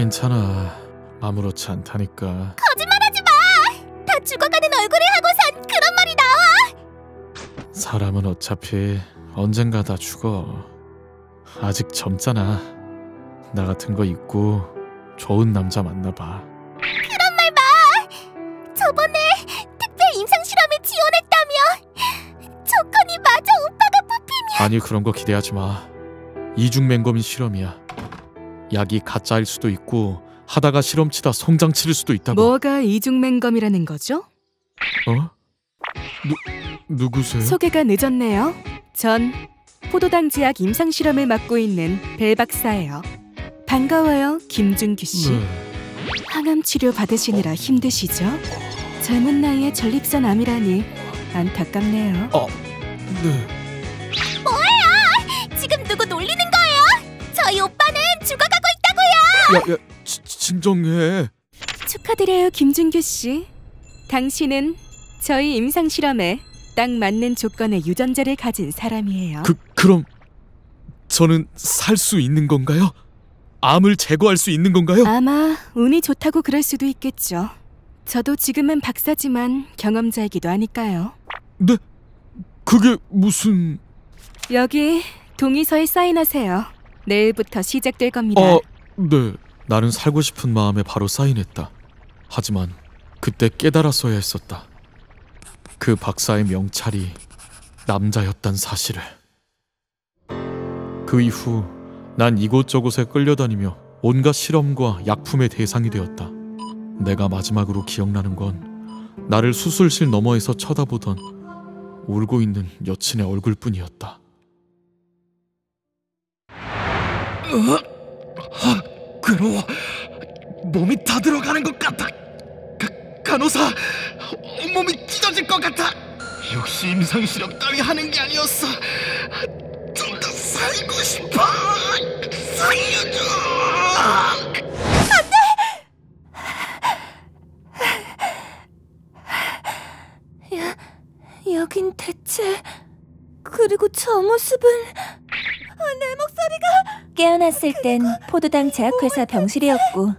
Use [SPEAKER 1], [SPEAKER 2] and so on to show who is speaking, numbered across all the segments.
[SPEAKER 1] 괜찮아. 아무렇지 않다니까.
[SPEAKER 2] 거짓말하지 마! 다 죽어가는 얼굴을 하고선 그런 말이 나와!
[SPEAKER 1] 사람은 어차피 언젠가 다 죽어. 아직 젊잖아. 나 같은 거 있고 좋은 남자 만나봐.
[SPEAKER 2] 그런 말 마! 저번에 특별 임상 실험에 지원했다며! 조건이 맞아 오빠가 뽑히면
[SPEAKER 1] 아니 그런 거 기대하지 마. 이중 맹검인 실험이야. 약이 가짜일 수도 있고 하다가 실험치다 송장 치를 수도 있다고.
[SPEAKER 3] 뭐가 이중맹검이라는 거죠?
[SPEAKER 1] 어? 누 누구세요?
[SPEAKER 3] 소개가 늦었네요. 전 포도당 제약 임상 실험을 맡고 있는 벨 박사예요. 반가워요, 김준규 씨.
[SPEAKER 1] 네.
[SPEAKER 3] 항암 치료 받으시느라 힘드시죠? 젊은 나이에 전립선 암이라니 안타깝네요.
[SPEAKER 1] 네.
[SPEAKER 2] 지금 누구 놀리는 거예요? 저희 오빠는 있다고요!
[SPEAKER 1] 야, 야, 지, 진정해.
[SPEAKER 3] 축하드려요, 김준규 씨. 당신은 저희 임상 실험에 딱 맞는 조건의 유전자를 가진 사람이에요.
[SPEAKER 1] 그 그럼 저는 살 수 있는 건가요? 암을 제거할 수 있는 건가요?
[SPEAKER 3] 아마 운이 좋다고 그럴 수도 있겠죠. 저도 지금은 박사지만 경험자이기도 하니까요.
[SPEAKER 1] 네? 그게 무슨
[SPEAKER 3] 여기 동의서에 사인하세요. 내일부터 시작될 겁니다.
[SPEAKER 1] 아, 네. 나는 살고 싶은 마음에 바로 사인했다. 하지만 그때 깨달았어야 했었다. 그 박사의 명찰이 남자였단 사실을. 그 이후 난 이곳저곳에 끌려다니며 온갖 실험과 약품의 대상이 되었다. 내가 마지막으로 기억나는 건 나를 수술실 너머에서 쳐다보던 울고 있는 여친의 얼굴뿐이었다.
[SPEAKER 4] 괴로워. 몸이 다 들어가는 것 같아. 가, 간호사, 온몸이 찢어질 것 같아. 역시 임상 실험 따위 하는 게 아니었어. 좀 더 살고 싶어. 살려줘.
[SPEAKER 2] 여긴 대체... 그리고 저 모습은... 아, 내 목소리가... 깨어났을 땐 포도당 제약회사 병실이었고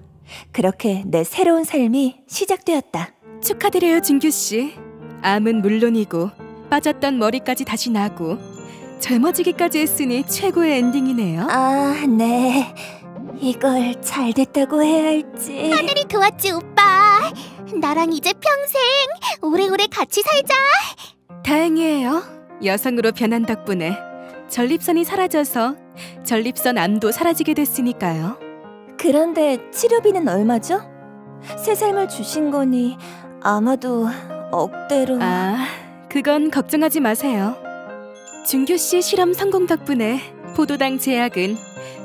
[SPEAKER 2] 그렇게 내 새로운 삶이 시작되었다.
[SPEAKER 3] 축하드려요, 준규 씨. 암은 물론이고 빠졌던 머리까지 다시 나고 젊어지기까지 했으니 최고의 엔딩이네요.
[SPEAKER 2] 아, 네. 이걸 잘 됐다고 해야 할지. 하늘이 도왔지, 오빠. 나랑 이제 평생 오래오래 같이 살자.
[SPEAKER 3] 다행이에요. 여성으로 변한 덕분에 전립선이 사라져서 전립선 암도 사라지게 됐으니까요.
[SPEAKER 2] 그런데 치료비는 얼마죠? 새 삶을 주신 거니 아마도 억대로.
[SPEAKER 3] 아, 그건 걱정하지 마세요. 준규 씨 실험 성공 덕분에 포도당 제약은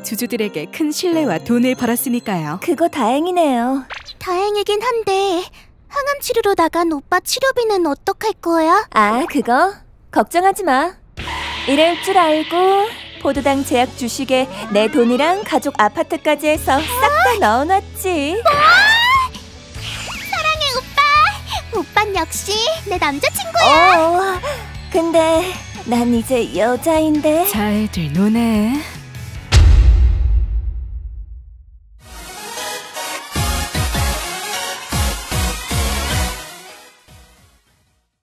[SPEAKER 3] 주주들에게 큰 신뢰와 돈을 벌었으니까요.
[SPEAKER 2] 그거 다행이네요. 다행이긴 한데 항암 치료로 나간 오빠 치료비는 어떡할 거야? 아, 그거 걱정하지 마. 이럴 줄 알고 포도당 제약 주식에 내 돈이랑 가족 아파트까지 해서 싹 다 넣어놨지. 사랑해 오빠. 오빤 역시 내 남자친구야. 어, 근데 난 이제 여자인데.
[SPEAKER 3] 잘들 노네.